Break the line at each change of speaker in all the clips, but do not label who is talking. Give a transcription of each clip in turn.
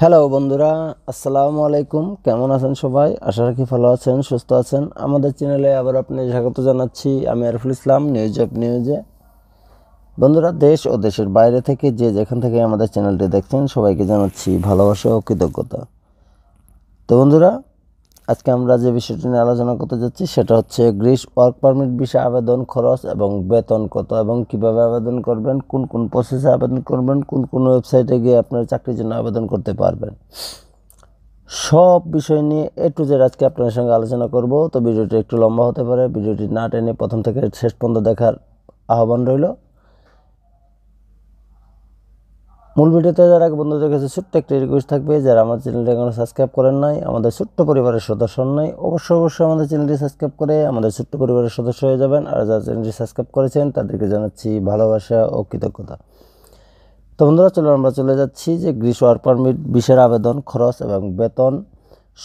Hello বন্ধুরা, আসসালামু আলাইকুম। কেমন আছেন সবাই? আশা রাখি ভালো আছেন, সুস্থ আছেন। আমাদের চ্যানেলে আবার আপনি স্বাগত জানাচ্ছি। আমি আরফুল ইসলাম নিউজ অফ নিউজে বন্ধুরা, দেশ ও দেশের বাইরে থেকে যে যেখান থেকে আমাদের চ্যানেলটি দেখছেন, সবাইকে জানাচ্ছি ভালোবাসা ও কৃতজ্ঞতা। তো বন্ধুরা আজকে আমরা যে বিষয়টি নিয়ে আলোচনা করতে যাচ্ছি, সেটা হচ্ছে গ্রিস ওয়ার্ক পারমিট বিষয়ে আবেদন খরচ এবং বেতন কত এবং কীভাবে আবেদন করবেন, কোন কোন প্রসেসে আবেদন করবেন, কোন কোন ওয়েবসাইটে গিয়ে আপনার চাকরির জন্য আবেদন করতে পারবেন। সব বিষয় নিয়ে এ টু জেড আজকে আপনার সঙ্গে আলোচনা করব। তো ভিডিওটি একটু লম্বা হতে পারে, ভিডিওটি না টেনে প্রথম থেকে শেষ পর্যন্ত দেখার আহ্বান রইল। মূল ভিডিওতে যারা বন্ধুদের কাছে ছোট্ট একটি রিকোয়েস্ট থাকবে, যারা আমার চ্যানেলটি এখনও সাবস্ক্রাইব করেন নাই, আমাদের ছোট্ট পরিবারের সদস্য নাই, অবশ্যই অবশ্যই আমাদের চ্যানেলটি সাবস্ক্রাইব করে আমাদের ছোট্ট পরিবারের সদস্য হয়ে যাবেন। আর যারা চ্যানেলটি সাবস্ক্রাইব করেছেন, তাদেরকে জানাচ্ছি ভালোবাসা ও কৃতজ্ঞতা। তো বন্ধুরা চলো আমরা চলে যাচ্ছি যে গ্রীষ্ম পারমিট বিশের আবেদন, খরচ এবং বেতন,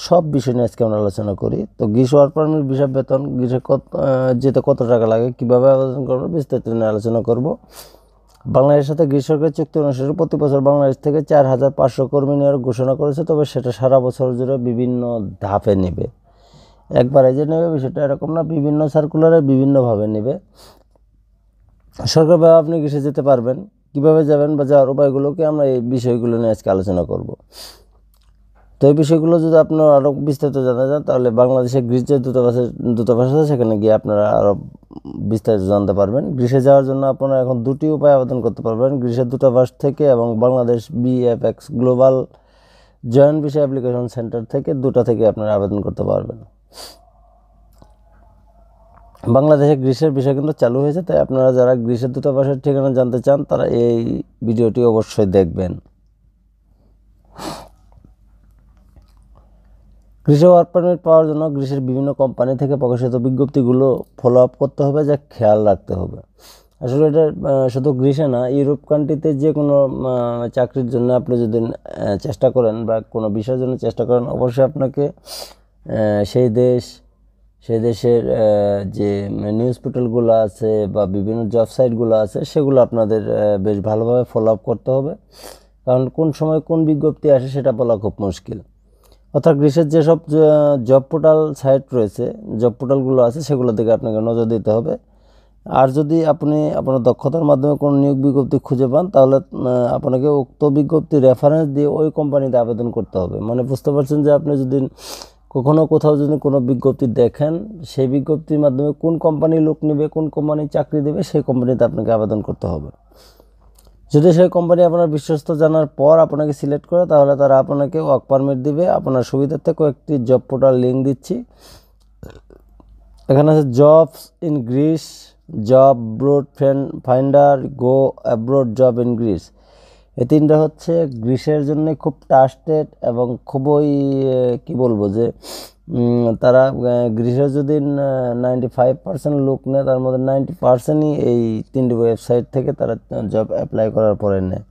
সব বিষয় নিয়ে আজকে আমরা আলোচনা করি। তো গ্রীষ্ম পারমিট বিষয় বেতন, গ্রীষ্মে কত যেতে কত টাকা লাগে, কীভাবে আবেদন করব, বিস্তারিত নিয়ে আলোচনা করব। বাংলাদেশের সাথে গ্রীষ্ম সরকারের চুক্তি অনুসারে প্রতি বছর বাংলাদেশ থেকে চার হাজার পাঁচশো কর্মী নেওয়ার ঘোষণা করেছে, তবে সেটা সারা বছর জুড়ে বিভিন্ন ধাপে নেবে। একবারে যে নেবে বিষয়টা এরকম না, বিভিন্ন সার্কুলারে বিভিন্নভাবে নেবে। সরকারভাবে আপনি গ্রীষ্মে যেতে পারবেন? কীভাবে যাবেন বা যাওয়ার উপায়গুলোকে আমরা এই বিষয়গুলো নিয়ে আজকে আলোচনা করব। তো এই বিষয়গুলো যদি আপনারা আরও বিস্তারিত জানা যান তাহলে বাংলাদেশের গ্রীষ্মের দূতাবাসের দূতাবাস আছে, সেখানে গিয়ে আপনারা আরও বিস্তারিত জানতে পারবেন। গ্রীষ্মে যাওয়ার জন্য আপনারা এখন দুটি উপায় আবেদন করতে পারবেন। গ্রীষ্মের দূতাবাস থেকে এবং বাংলাদেশ বিএফএক্স গ্লোবাল জয়েন্ট বিষয় অ্যাপ্লিকেশন সেন্টার থেকে দুটা থেকে আপনারা আবেদন করতে পারবেন। বাংলাদেশে গ্রীষ্মের বিষয় কিন্তু চালু হয়েছে, তাই আপনারা যারা গ্রীষ্মের দূতাবাসের ঠিকানা জানতে চান, তারা এই ভিডিওটি অবশ্যই দেখবেন। গ্রীষ্ম ওয়ার্ক পারমিট পাওয়ার জন্য গ্রীষ্মের বিভিন্ন কোম্পানি থেকে প্রকাশিত বিজ্ঞপ্তিগুলো ফলো আপ করতে হবে, যা খেয়াল রাখতে হবে। আসলে এটা শুধু গ্রীষ্মে না, ইউরোপ কান্ট্রিতে যে কোনো চাকরির জন্য আপনি যদি চেষ্টা করেন বা কোনো বিষয়ের জন্য চেষ্টা করেন, অবশ্যই আপনাকে সেই দেশ, সেই দেশের যে নিউজ পোর্টালগুলো আছে বা বিভিন্ন জব সাইটগুলো আছে, সেগুলো আপনাদের বেশ ভালোভাবে ফলো আপ করতে হবে। কারণ কোন সময় কোন বিজ্ঞপ্তি আসে সেটা বলা খুব মুশকিল। অর্থাৎ গ্রীষ্মের যেসব জব পোর্টাল সাইট রয়েছে জব পোর্টালগুলো আছে, সেগুলোর দিকে আপনাকে নজর দিতে হবে। আর যদি আপনি আপনার দক্ষতার মাধ্যমে কোনো নিয়োগ বিজ্ঞপ্তি খুঁজে পান, তাহলে আপনাকে উক্ত বিজ্ঞপ্তি রেফারেন্স দিয়ে ওই কোম্পানিতে আবেদন করতে হবে। মানে বুঝতে পারছেন যে আপনি যদি কখনও কোথাও যদি কোনো বিজ্ঞপ্তি দেখেন, সেই বিজ্ঞপ্তির মাধ্যমে কোন কোম্পানি লোক নেবে, কোন কোম্পানি চাকরি দেবে, সেই কোম্পানিতে আপনাকে আবেদন করতে হবে। যদি সেই কোম্পানি আপনার বিশ্বস্ত জানার পর আপনাকে সিলেক্ট করে, তাহলে তারা আপনাকে ওয়ার্ক পারমিট দিবে। আপনার সুবিধার্থে কয়েকটি জব পোর্টাল লিঙ্ক দিচ্ছি। এখানে আছে jobs in Greece job broad finder go abroad job in Greece এই তিনটা হচ্ছে গ্রীষ্মের জন্য খুব টাস্টেড এবং খুবই কি বলব যে তারা গ্রীষ্মের যদি নাইনটি ফাইভ পার্সেন্ট লোক নেয়, তার মধ্যে নাইনটি পার্সেন্টই এই তিনটি ওয়েবসাইট থেকে তারা জব অ্যাপ্লাই করার পরে নেয়।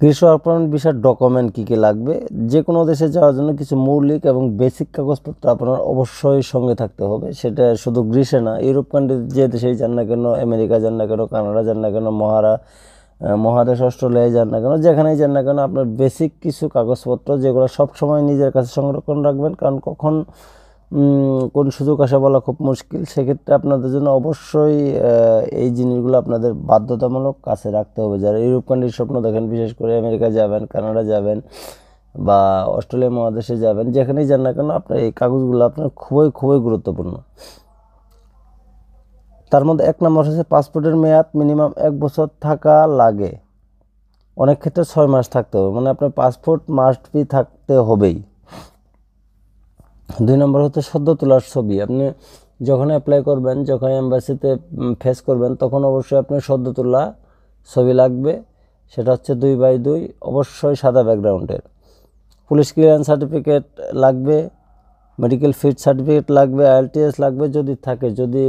কৃষি অর্পণ বিষয়ের ডকুমেন্ট কী কী লাগবে? যে কোনো দেশে যাওয়ার জন্য কিছু মৌলিক এবং বেসিক কাগজপত্র আপনার অবশ্যই সঙ্গে থাকতে হবে। সেটা শুধু গ্রীষ্মে না, ইউরোপ কান্ট্রি যে দেশেই যান না কেন, আমেরিকা যান না কেন, কানাডা যান না কেন, মহারা মহাদেশ, অস্ট্রেলিয়ায় যান না কেন, যেখানেই যান না কেন, আপনার বেসিক কিছু কাগজপত্র যেগুলো সবসময় নিজের কাছে সংরক্ষণ রাখবেন। কারণ কখন কোন সুযোগ আসা বলা খুব মুশকিল। সেক্ষেত্রে আপনাদের জন্য অবশ্যই এই জিনিসগুলো আপনাদের বাধ্যতামূলক কাছে রাখতে হবে। যারা ইউরোপ কান্ট্রির স্বপ্ন দেখেন, বিশেষ করে আমেরিকা যাবেন, কানাডা যাবেন বা অস্ট্রেলিয়া মহাদেশে যাবেন, যেখানেই যান না কেন আপনার এই কাগজগুলো আপনার খুবই খুবই গুরুত্বপূর্ণ। তার মধ্যে এক নম্বর হচ্ছে পাসপোর্টের মেয়াদ মিনিমাম এক বছর থাকা লাগে। অনেক ক্ষেত্রে ছয় মাস থাকতে হবে। মানে আপনার পাসপোর্ট মাস্ট বি থাকতে হবেই। দুই নম্বর হচ্ছে সদ্য তোলার ছবি। আপনি যখন অ্যাপ্লাই করবেন, যখন এম্বাসিতে ফেস করবেন, তখন অবশ্যই আপনার সদ্য তোলা ছবি লাগবে। সেটা হচ্ছে দুই বাই দুই, অবশ্যই সাদা ব্যাকগ্রাউন্ডের পুলিশ ক্লিয়ারেন্স সার্টিফিকেট লাগবে মেডিকেল ফিট সার্টিফিকেট লাগবে আইএলটিএস লাগবে যদি থাকে। যদি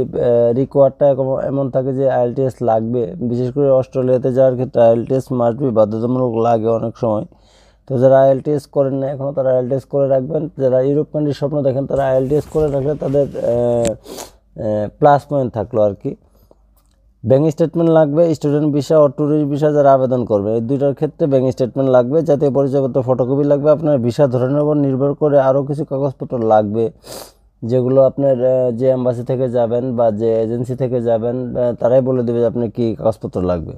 রিকোয়ারটা এমন থাকে যে আইএলটিএস লাগবে, বিশেষ করে অস্ট্রেলিয়াতে যাওয়ার ক্ষেত্রে আইএলটিএস মাস্ট বি বাধ্যতামূলক লাগে অনেক সময়। তো যারা আইএলটিএস করেন না এখনও তারা আইএলটিএস করে রাখবেন। যারা ইউরোপ কান্ট্রির স্বপ্ন দেখেন, তারা আইএলটিএস করে রাখলে তাদের প্লাস পয়েন্ট থাকল আর কি। ব্যাঙ্ক স্টেটমেন্ট লাগবে স্টুডেন্ট ভিসা ও ট্যুরিস্ট ভিসা যারা আবেদন করবে, এই দুইটার ক্ষেত্রে ব্যাঙ্ক স্টেটমেন্ট লাগবে। জাতীয় পরিচয়পত্র ফটোকপি লাগবে আপনার ভিসা ধরনের উপর নির্ভর করে আরও কিছু কাগজপত্র লাগবে, যেগুলো আপনার যে অ্যাম্বাসি থেকে যাবেন বা যে এজেন্সি থেকে যাবেন তারাই বলে দেবে যে আপনার কী কাগজপত্র লাগবে।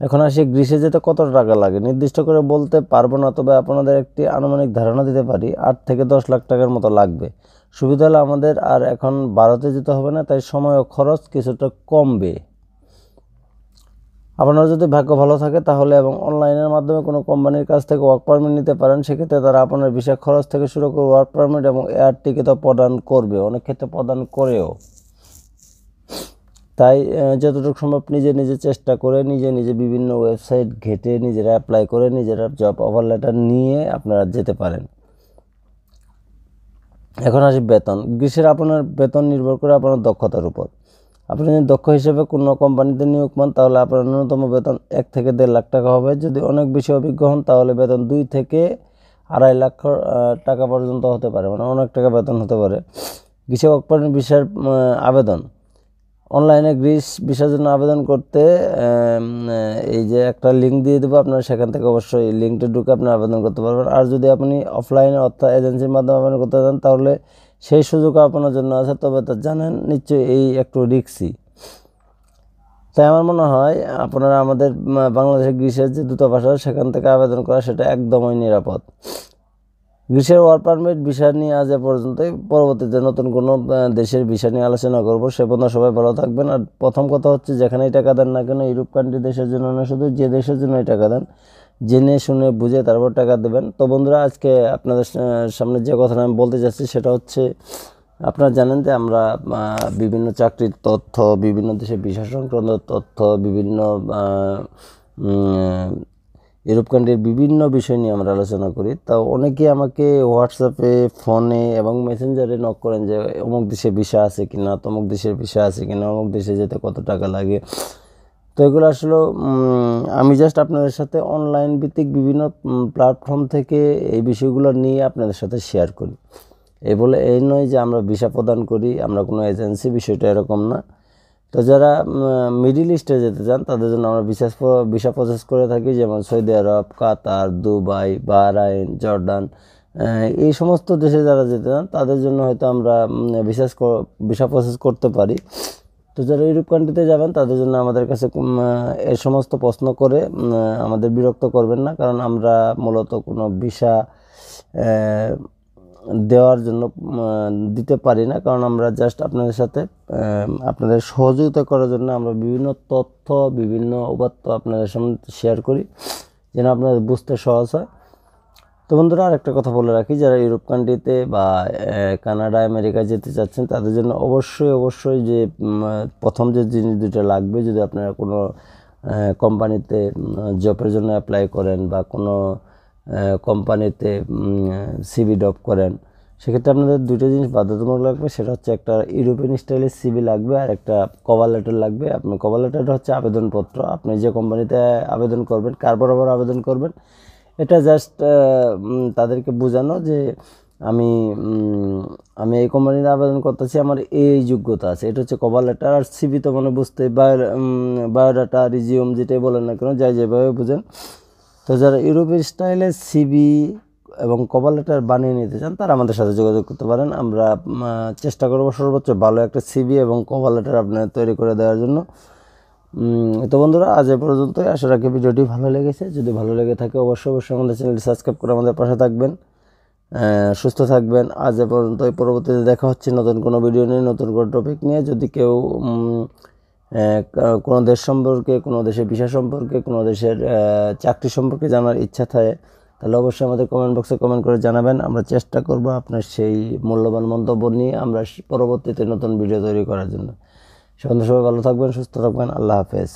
এখন আসি গ্রিসে যেতে কত টাকা লাগে? নির্দিষ্ট করে বলতে পারব না, তবে আপনাদের একটি আনুমানিক ধারণা দিতে পারি, আট থেকে দশ লাখ টাকার মতো লাগবে। সুবিধা হলে আমাদের আর এখন ভারতে যেতে হবে না, তাই সময় ও খরচ কিছুটা কমবে। আপনার যদি ভাগ্য ভালো থাকে তাহলে এবং অনলাইনের মাধ্যমে কোনো কোম্পানির কাছ থেকে ওয়ার্ক পারমিট নিতে পারেন, সেক্ষেত্রে তারা আপনার ভিসা খরচ থেকে শুরু করে ওয়ার্ক পারমিট এবং এয়ার টিকিটও প্রদান করবে, অনেক ক্ষেত্রে প্রদান করেও। তাই যতটুকু সম্ভব নিজে নিজে চেষ্টা করে, নিজে নিজে বিভিন্ন ওয়েবসাইট ঘেটে নিজেরা অ্যাপ্লাই করে, নিজেরা জব অফার লেটার নিয়ে আপনারা যেতে পারেন। এখন আসি বেতন। গ্রীষ্মের আপনার বেতন নির্ভর করে আপনার দক্ষতার উপর। আপনি যদি দক্ষ হিসেবে কোনো কোম্পানিতে নিয়োগ পান, তাহলে আপনার ন্যূনতম বেতন এক থেকে দেড় লাখ টাকা হবে। যদি অনেক বেশি অভিজ্ঞ হন, তাহলে বেতন দুই থেকে আড়াই লাখ টাকা পর্যন্ত হতে পারে। মানে অনেক টাকা বেতন হতে পারে। গ্রীষ্ম কোম্পানির বিষয়ের আবেদন। অনলাইনে গ্রিস ভিসার জন্য আবেদন করতে এই যে একটা লিঙ্ক দিয়ে দেবো আপনারা, সেখান থেকে অবশ্যই লিঙ্কটা ঢুকে আপনি আবেদন করতে পারবেন। আর যদি আপনি অফলাইনে অর্থাৎ এজেন্সির মাধ্যমে আবেদন করতে চান, তাহলে সেই সুযোগ আপনার জন্য আছে। তবে তা জানেন, নিশ্চয়ই এই একটু রিক্সি তাই আমার মনে হয়, আপনারা আমাদের বাংলাদেশের গ্রীষ্মের যে দূতাবাস সেখান থেকে আবেদন করা সেটা একদমই নিরাপদ। গ্রীষ্মের ওয়ার্ক পারমিট বিষয় নিয়ে আজ এ পর্যন্তই। পরবর্তীতে নতুন কোনো দেশের বিষয় নিয়ে আলোচনা করব। সে পর্যন্ত সবাই ভালো থাকবেন। আর প্রথম কথা হচ্ছে, যেখানেই টাকা দেন না কেন, ইউরোপ কান্ট্রি দেশের জন্য না, শুধু যে দেশের জন্যই টাকা দেন, জেনে, শুনে, বুঝে তারপর টাকা দেবেন। তো বন্ধুরা, আজকে আপনাদের সামনে যে কথাটা আমি বলতে চাচ্ছি, সেটা হচ্ছে, আপনারা জানেন যে আমরা বিভিন্ন চাকরির তথ্য, বিভিন্ন দেশের ভিসা সংক্রান্ত তথ্য, বিভিন্ন আহ, উম, ইউরোপ কান্ট্রির বিভিন্ন বিষয় নিয়ে আমরা আলোচনা করি। তা অনেকে আমাকে হোয়াটসঅ্যাপে ফোনে এবং মেসেঞ্জারে নক করেন যে অমুক দেশে ভিসা আছে কিনা? তমুক দেশের ভিসা আছে কি না অমুক দেশে যেতে কত টাকা লাগে? তো এগুলো আসলে আমি জাস্ট আপনাদের সাথে অনলাইন ভিত্তিক বিভিন্ন প্ল্যাটফর্ম থেকে এই বিষয়গুলো নিয়ে আপনাদের সাথে শেয়ার করি। এই বলে এই নয় যে আমরা ভিসা প্রদান করি আমরা কোনো এজেন্সি বিষয়টা এরকম না। তো যারা মিডিল ইস্টে যেতে চান, তাদের জন্য আমরা ভিসা ভিসা প্রসেস করে থাকি, যেমন Saudi Arab, Qatar, Dubai, Bahrain Jordan এই সমস্ত দেশে যারা যেতে চান, তাদের জন্য হয়তো আমরা ভিসা ভিসা প্রসেস করতে পারি। তো যারা ইউরোপ কান্ট্রিতে যাবেন, তাদের জন্য আমাদের কাছে এ সমস্ত প্রশ্ন করে আমাদের বিরক্ত করবেন না, কারণ আমরা মূলত কোনো ভিসা দেওয়ার জন্য দিতে পারি না। কারণ আমরা জাস্ট আপনাদের সাথে আপনাদের সহযোগিতা করার জন্য আমরা বিভিন্ন তথ্য, বিভিন্ন উপাত্ত আপনাদের সামনে শেয়ার করি। যেন আপনাদের বুঝতে সহজ হয়। তো বন্ধুরা, আরেকটা কথা বলে রাখি, যারা ইউরোপ কান্ট্রিতে বা কানাডা, আমেরিকা যেতে চাচ্ছেন, তাদের জন্য অবশ্যই অবশ্যই যে প্রথম যে জিনিস দুটো লাগবে, যদি আপনারা কোনো কোম্পানিতে জবের জন্য অ্যাপ্লাই করেন বা কোনো কোম্পানিতে সিবি ডপ করেন। সেক্ষেত্রে আপনাদের দুটো জিনিস বাধ্যতামূলক লাগবে, সেটা হচ্ছে একটা ইউরোপিয়ান স্টাইলের সিবি লাগবে আর একটা কভার লেটার লাগবে। আপনার কভার লেটারটা হচ্ছে আবেদনপত্র। আপনি যে কোম্পানিতে আবেদন করবেন, কার বরাবর আবেদন করবেন, এটা জাস্ট তাদেরকে বোঝানো যে আমি আমি এই কোম্পানিতে আবেদন করতেছি, আমার এই যোগ্যতা আছে। এটা হচ্ছে কভার লেটার আর সিবি তো মানে বুঝতে বায়ো বায়োডাটা রিজিউম যেটাই বলেন না কেন, যাই যেভাবে বুঝেন তো যারা ইউরোপের স্টাইলে সিবি এবং কভার লেটার বানিয়ে নিতে চান, তারা আমাদের সাথে যোগাযোগ করতে পারেন। আমরা চেষ্টা করব সর্বোচ্চ ভালো একটা সিবি এবং কভার লেটার আপনার তৈরি করে দেওয়ার জন্য। তো বন্ধুরা, আজ এ পর্যন্তই। আশা রাখি ভিডিওটি ভালো লেগেছে। যদি ভালো লেগে থাকে, অবশ্যই অবশ্যই আমাদের চ্যানেলটি সাবস্ক্রাইব করে আমাদের পাশে থাকবেন। সুস্থ থাকবেন। আজ এ পর্যন্তই। পরবর্তীতে দেখা হচ্ছে নতুন কোনো ভিডিও নিয়ে, নতুন কোনো টপিক নিয়ে। যদি কেউ কোনো দেশ সম্পর্কে, কোনো দেশের বিষয় সম্পর্কে, কোনো দেশের চাকরি সম্পর্কে জানার ইচ্ছা থাকে, তাহলে অবশ্যই আমাদের কমেন্ট বক্সে কমেন্ট করে জানাবেন। আমরা চেষ্টা করব আপনার সেই মূল্যবান মন্তব্য নিয়ে আমরা পরবর্তীতে নতুন ভিডিও তৈরি করার জন্য। সন্ধ্যা সবাই ভালো থাকবেন, সুস্থ থাকবেন, আল্লাহ হাফেজ।